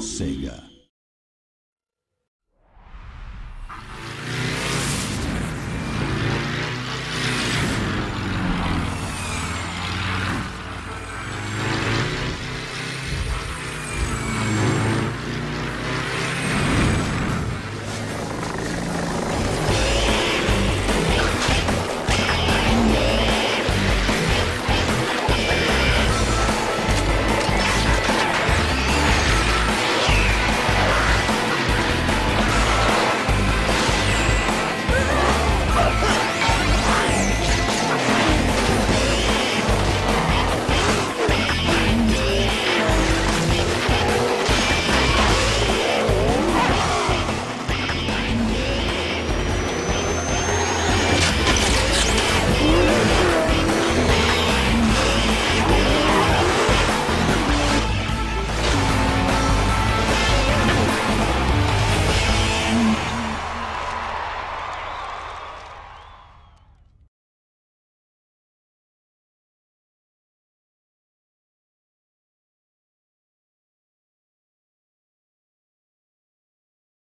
Sega.